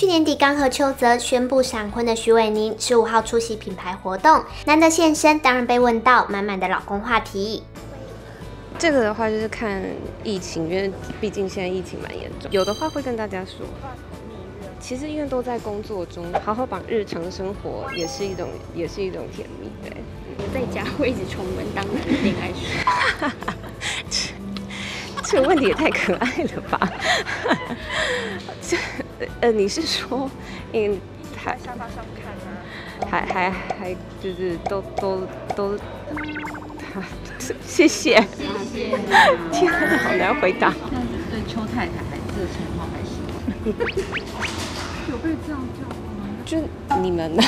去年底刚和邱泽宣布闪婚的徐伟宁，十五号出席品牌活动，难得现身，当然被问到满满的老公话题。这个的话就是看疫情，因为毕竟现在疫情蛮严重，有的话会跟大家说。其实因为都在工作中，好好把日常生活也是一种，也是一种甜蜜。对，我在家会一直重温当年的恋爱史。这个问题也太可爱了吧？这呃，你是说，嗯还沙发上看啊？还还还就是都都都，谢谢。谢谢。天啊，好难回答。这样子对邱太太还热情吗？还是？有被这样叫吗？就你们呢？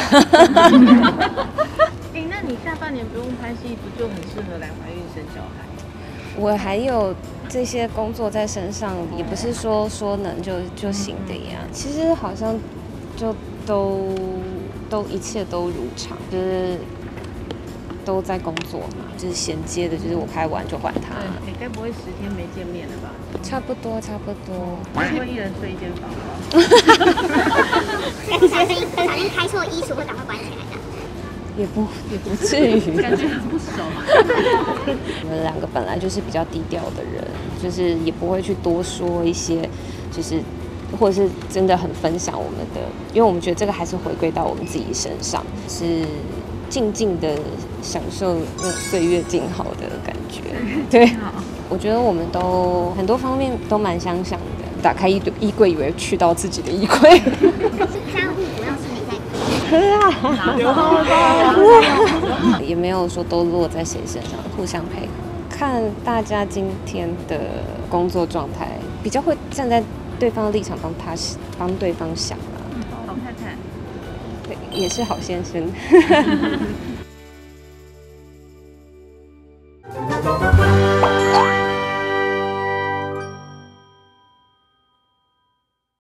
哎，那你下半年不用拍戏，不就很适合来怀孕生小孩？我还有这些工作在身上，也不是说说能就就行的呀。其实好像就都都一切都如常，就是都在工作嘛，就是衔接的，就是我拍完就还他。你该不会十天没见面了吧？差不多，差不多。会会一人睡一间房吗？不小心不小心开错衣橱，会赶快关起来的。也不也不至于，感觉很不熟。我们两个本来就是比较低调的人，就是也不会去多说一些，就是或者是真的很分享我们的，因为我们觉得这个还是回归到我们自己身上，是静静的享受那岁月静好的感觉。对，我觉得我们都很多方面都蛮相像的。打开衣衣柜，以为去到自己的衣柜。也没有说都落在谁身上，互相配合，看大家今天的工作状态，比较会站在对方的立场帮他帮对方想啊。好太太，对，也是好先生。